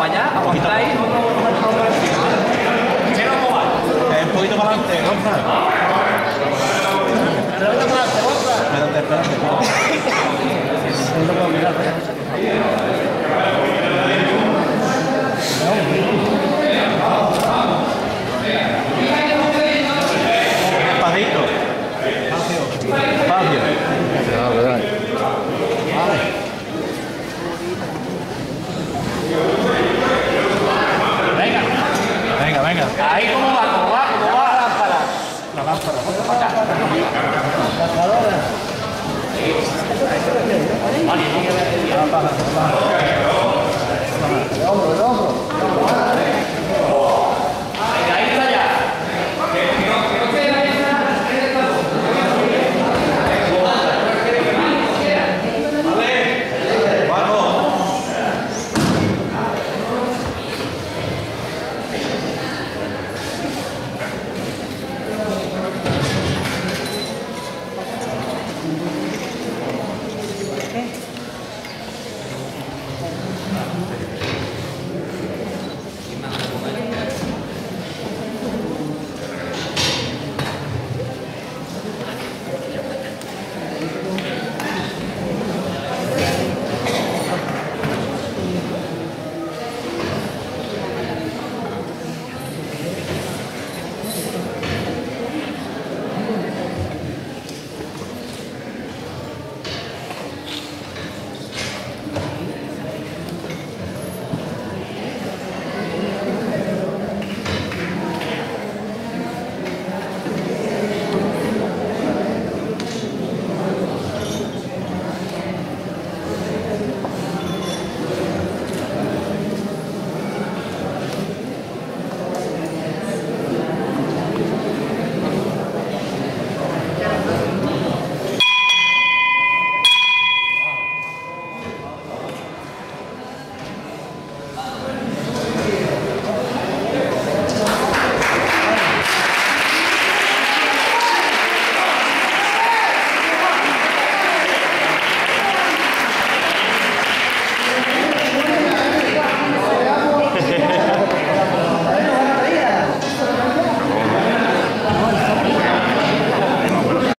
para allá. Un poquito para adelante, Gonzalo. Un poquito para adelante, Gonzalo. Ahí cómo va, cómo va, cómo va la lámpara. La lámpara. Vale,